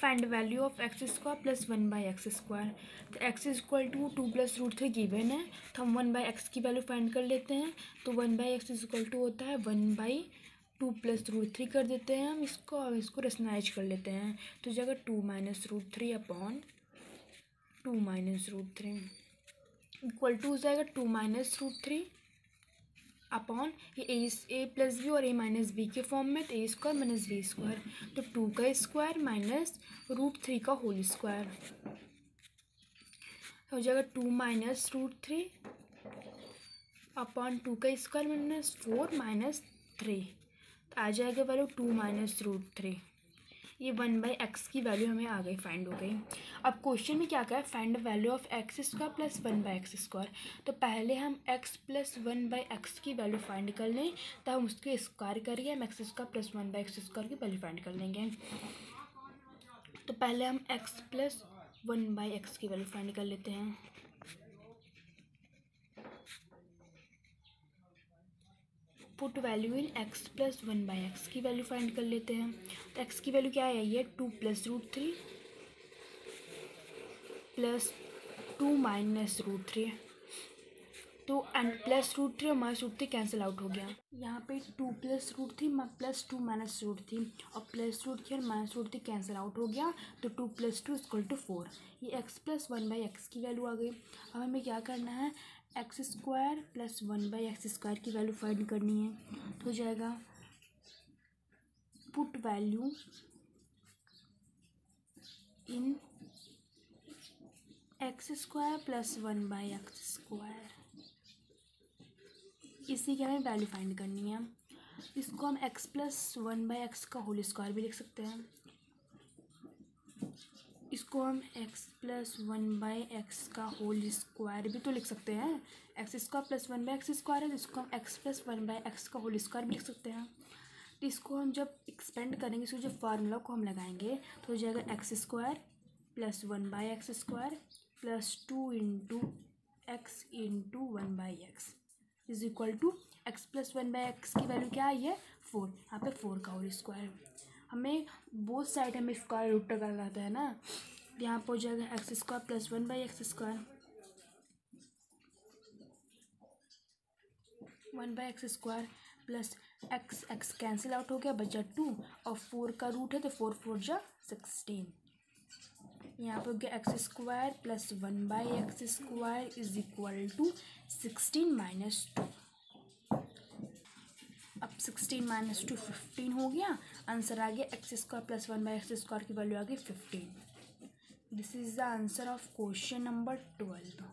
Find value of x square plus one by x square तो x equal to two plus root three given है तो हम one by x की value find कर लेते हैं। तो one by x equal to होता है one by two plus root three कर देते हैं हम इसको और इसको रेशनाइज कर लेते हैं। तो जगह two minus root three upon two minus root three equal to हो जाएगा two minus root three upon ये ए ए प्लस बी और ए माइनस बी के फॉर्म में तो a square minus b square तो टू का स्क्वायर माइनस रूट थ्री का होल स्क्वायर हो जाएगा two minus root three upon two का square minus four minus three तो आ जाएगा value two minus root three ये वन बाई एक्स की वैल्यू हमें आ गई फाइंड हो गई। अब क्वेश्चन में क्या कहा? है find value of x square plus one by x square तो पहले हम x plus one by x की वैल्यू फाइंड कर लें तो हम उसके स्क्वायर करिए, हम x square plus one by x square की वैल्यू फाइंड कर लेंगे। तो पहले हम x plus one by x की वैल्यू फाइंड कर लेते हैं। Put value in x plus one by x की वैल्यू फाइंड कर लेते हैं। तो एक्स की वैल्यू क्या है? ये two plus root three plus two minus root three तो एंड प्लस रूट थ्री और minus root three cancel out हो गया। यहाँ पे two plus root three plus two minus root three और प्लस रूट थ्री और minus root three cancel out हो गया तो two plus two equal to four ये x plus one by x की वैल्यू आ गई। अब हमें क्या करना है? X square plus one by x square की वैल्यू फाइंड करनी है। तो हो जाएगा। Put value in x square plus one by x square इसी की हमें वैल्यू फाइंड करनी है। इसको हम x plus one by x का होल स्क्वायर भी लिख सकते हैं। इसको हम x plus one by x का होल स्क्वायर भी तो लिख सकते हैं। X square plus one by x square है इसको हम x plus one by x का होल स्क्वायर भी लिख सकते हैं। तो इसको हम जब एक्सपेंड करेंगे, इसको जो फार्मूला को हम लगाएँगे तो हो जाएगा x square plus one by x square plus two into x into one by x is equal to x plus one by x की वैल्यू क्या आई है? फोर यहाँ पे फोर का और स्क्वायर हमें बोथ साइड हमें स्क्वायर रूट करना रहता है ना? यहाँ पर हो जाएगा x square plus one by x square one by x square plus x x cancel out हो गया, बचा टू और फोर का रूट है तो फोर फोर जा सिक्सटीन यहाँ पर हो गया x square plus one by x square is equal to sixteen minus two अब सिक्सटीन माइनस टू फिफ्टीन हो गया। आंसर आ गया x square plus one by x square की वैल्यू आ गई fifteen this is the answer of question number twelve